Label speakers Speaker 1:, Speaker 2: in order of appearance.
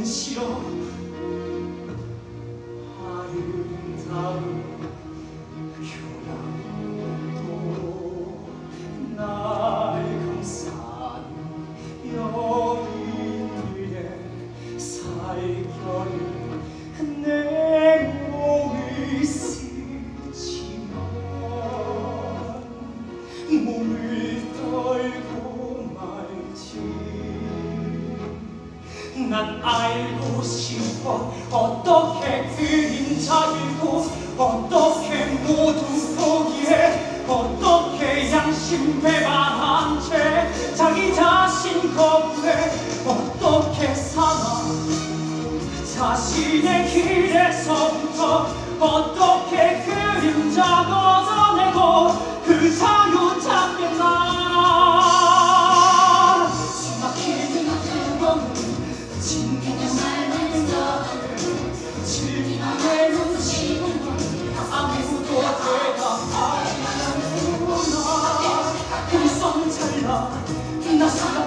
Speaker 1: 보시오 아름다운 난 알고 싶어. 어떻게 그림자들고 어떻게 모두 포기해 어떻게 양심 배반한 채 자기 자신 거부해 어떻게 사나 자신의 길에서부터 어떻게 그림자고 끝났어.